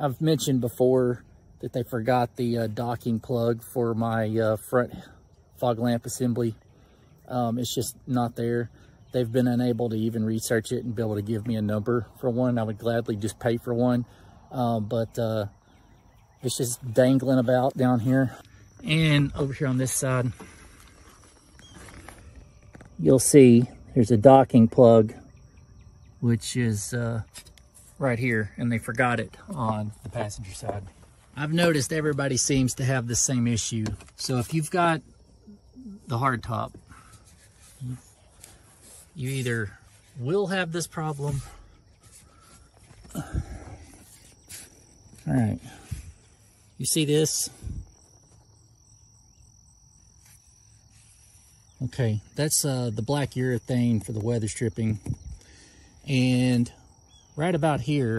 I've mentioned before that they forgot the uh, docking plug for my uh, front fog lamp assembly. Um, it's just not there. They've been unable to even research it and be able to give me a number for one. I would gladly just pay for one. Um, but uh, it's just dangling about down here. And over here on this side, you'll see there's a docking plug, which is uh, right here, and they forgot it on the passenger side. I've noticed everybody seems to have the same issue. So if you've got the hardtop, you either will have this problem. All right. You see this? Okay, that's uh, the black urethane for the weather stripping. And right about here,